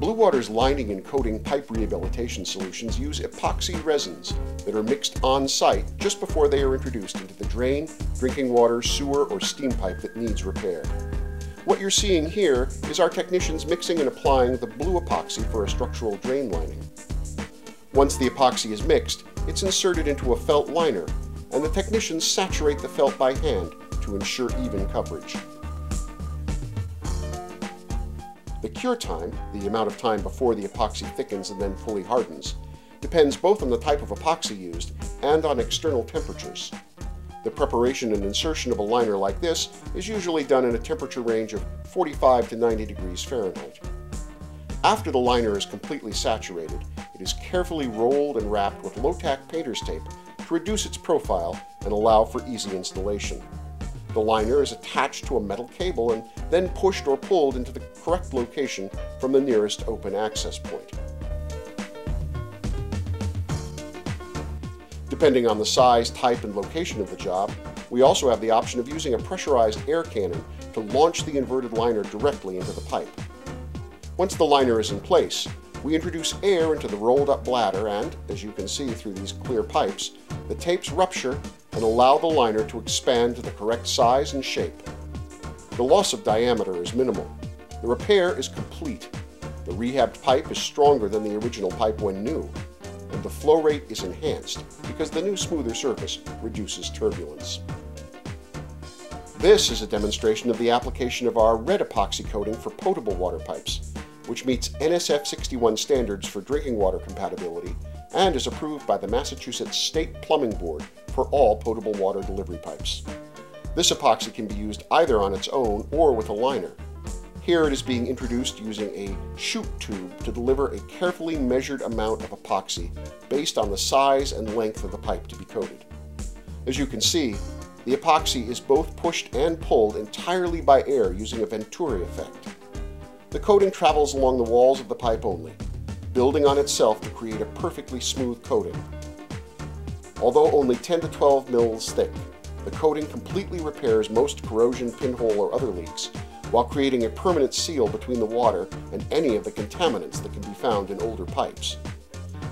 Bluewater's lining and coating pipe rehabilitation solutions use epoxy resins that are mixed on site just before they are introduced into the drain, drinking water, sewer, or steam pipe that needs repair. What you're seeing here is our technicians mixing and applying the blue epoxy for a structural drain lining. Once the epoxy is mixed, it's inserted into a felt liner, and the technicians saturate the felt by hand to ensure even coverage. The cure time, the amount of time before the epoxy thickens and then fully hardens, depends both on the type of epoxy used and on external temperatures. The preparation and insertion of a liner like this is usually done in a temperature range of 45 to 90 degrees Fahrenheit. After the liner is completely saturated, it is carefully rolled and wrapped with low-tack painter's tape to reduce its profile and allow for easy installation. The liner is attached to a metal cable and then pushed or pulled into the correct location from the nearest open access point. Depending on the size, type, and location of the job, we also have the option of using a pressurized air cannon to launch the inverted liner directly into the pipe. Once the liner is in place, we introduce air into the rolled up bladder and, as you can see through these clear pipes, the tapes rupture and allow the liner to expand to the correct size and shape. The loss of diameter is minimal. The repair is complete. The rehabbed pipe is stronger than the original pipe when new, and the flow rate is enhanced because the new smoother surface reduces turbulence. This is a demonstration of the application of our red epoxy coating for potable water pipes, which meets NSF 61 standards for drinking water compatibility and is approved by the Massachusetts State Plumbing Board for all potable water delivery pipes. This epoxy can be used either on its own or with a liner. Here it is being introduced using a chute tube to deliver a carefully measured amount of epoxy based on the size and length of the pipe to be coated. As you can see, the epoxy is both pushed and pulled entirely by air using a Venturi effect. The coating travels along the walls of the pipe only, building on itself to create a perfectly smooth coating. Although only 10 to 12 mils thick, the coating completely repairs most corrosion, pinhole, or other leaks, while creating a permanent seal between the water and any of the contaminants that can be found in older pipes.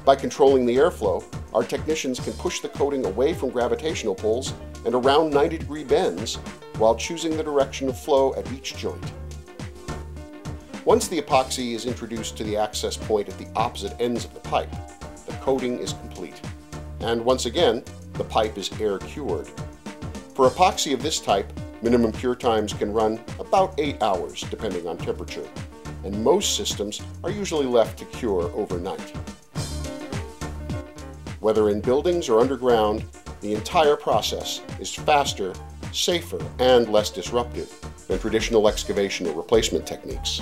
By controlling the airflow, our technicians can push the coating away from gravitational pulls and around 90 degree bends while choosing the direction of flow at each joint. Once the epoxy is introduced to the access point at the opposite ends of the pipe, the coating is complete. And once again, the pipe is air cured. For epoxy of this type, minimum cure times can run about 8 hours depending on temperature, and most systems are usually left to cure overnight. Whether in buildings or underground, the entire process is faster, safer, and less disruptive than traditional excavation or replacement techniques.